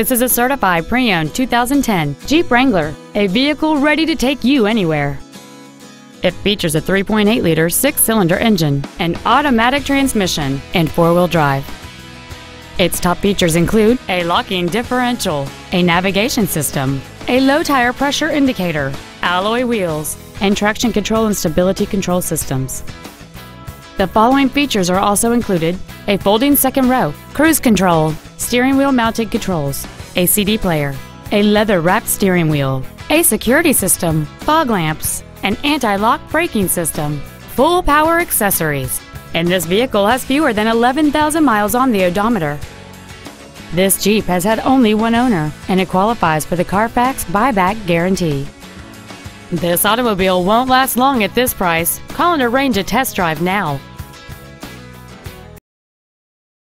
This is a certified pre-owned 2010 Jeep Wrangler, a vehicle ready to take you anywhere. It features a 3.8-liter six-cylinder engine, an automatic transmission, and four-wheel drive. Its top features include a locking differential, a navigation system, a low tire pressure indicator, alloy wheels, and traction control and stability control systems. The following features are also included a folding second row, cruise control, steering wheel mounted controls, a CD player, a leather wrapped steering wheel, a security system, fog lamps, an anti lock braking system, full power accessories, and this vehicle has fewer than 11,000 miles on the odometer. This Jeep has had only one owner and it qualifies for the Carfax buyback guarantee. This automobile won't last long at this price. Call and arrange a test drive now.